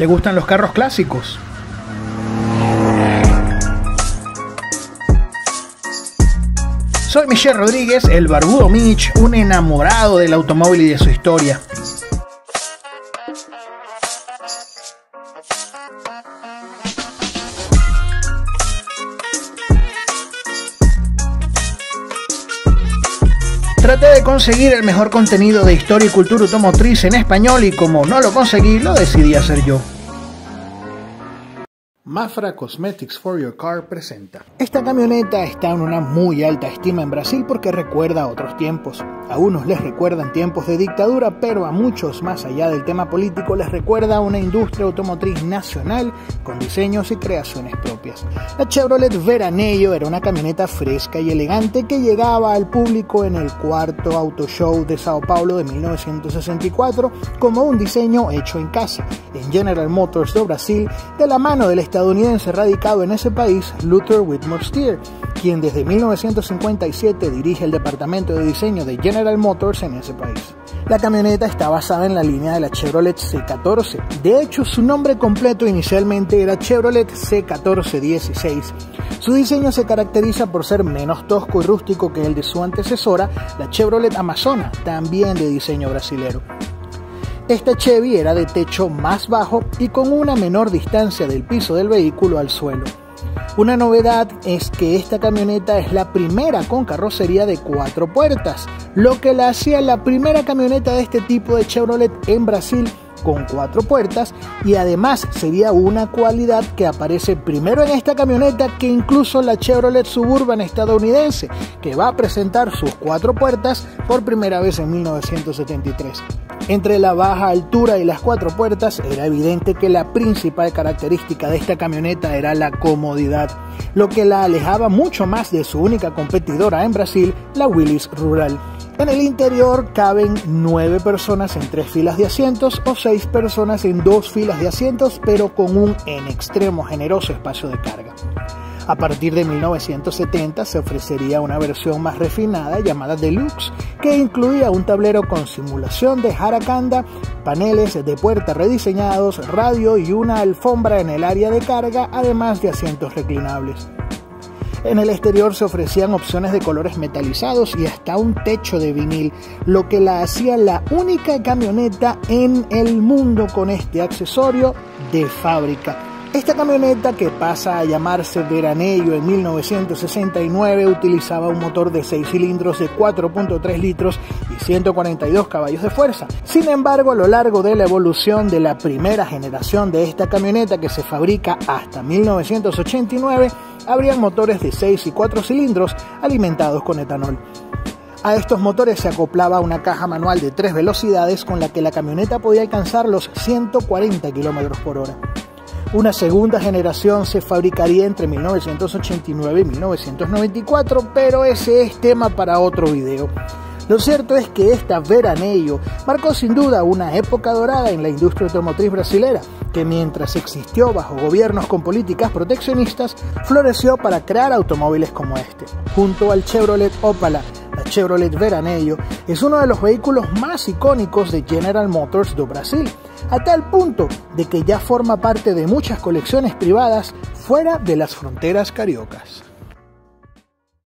¿Te gustan los carros clásicos? Soy Michelle Rodríguez, el barbudo Mitch, un enamorado del automóvil y de su historia. Traté de conseguir el mejor contenido de historia y cultura automotriz en español y como no lo conseguí, lo decidí hacer yo. Mafra Cosmetics for Your Car presenta. Esta camioneta está en una muy alta estima en Brasil porque recuerda a otros tiempos. A unos les recuerdan tiempos de dictadura, pero a muchos, más allá del tema político, les recuerda a una industria automotriz nacional con diseños y creaciones propias. La Chevrolet Veranello era una camioneta fresca y elegante que llegaba al público en el cuarto Auto Show de Sao Paulo de 1964 como un diseño hecho en casa, en General Motors de Brasil, de la mano del estadounidense radicado en ese país, Luther Whitmore Steer, quien desde 1957 dirige el departamento de diseño de General Motors en ese país. La camioneta está basada en la línea de la Chevrolet C14. De hecho, su nombre completo inicialmente era Chevrolet C1416. Su diseño se caracteriza por ser menos tosco y rústico que el de su antecesora, la Chevrolet Amazona, también de diseño brasilero. Este Chevy era de techo más bajo y con una menor distancia del piso del vehículo al suelo. Una novedad es que esta camioneta es la primera con carrocería de cuatro puertas, lo que la hacía la primera camioneta de este tipo de Chevrolet en Brasil con cuatro puertas y además sería una cualidad que aparece primero en esta camioneta que incluso la Chevrolet Suburban estadounidense, que va a presentar sus cuatro puertas por primera vez en 1973. Entre la baja altura y las cuatro puertas era evidente que la principal característica de esta camioneta era la comodidad, lo que la alejaba mucho más de su única competidora en Brasil, la Willys Rural. En el interior caben nueve personas en tres filas de asientos o seis personas en dos filas de asientos, pero con un en extremo generoso espacio de carga. A partir de 1970 se ofrecería una versión más refinada llamada Deluxe, que incluía un tablero con simulación de Harakanda, paneles de puerta rediseñados, radio y una alfombra en el área de carga, además de asientos reclinables. En el exterior se ofrecían opciones de colores metalizados y hasta un techo de vinil, lo que la hacía la única camioneta en el mundo con este accesorio de fábrica. Esta camioneta, que pasa a llamarse Veranello en 1969, utilizaba un motor de 6 cilindros de 4.3 litros y 142 caballos de fuerza. Sin embargo, a lo largo de la evolución de la primera generación de esta camioneta, que se fabrica hasta 1989, habrían motores de 6 y 4 cilindros alimentados con etanol. A estos motores se acoplaba una caja manual de 3 velocidades con la que la camioneta podía alcanzar los 140 km por hora. Una segunda generación se fabricaría entre 1989 y 1994, pero ese es tema para otro video. Lo cierto es que esta Veranello marcó sin duda una época dorada en la industria automotriz brasilera, que mientras existió bajo gobiernos con políticas proteccionistas, floreció para crear automóviles como este. Junto al Chevrolet Opala, la Chevrolet Veranello es uno de los vehículos más icónicos de General Motors do Brasil, a tal punto de que ya forma parte de muchas colecciones privadas fuera de las fronteras cariocas.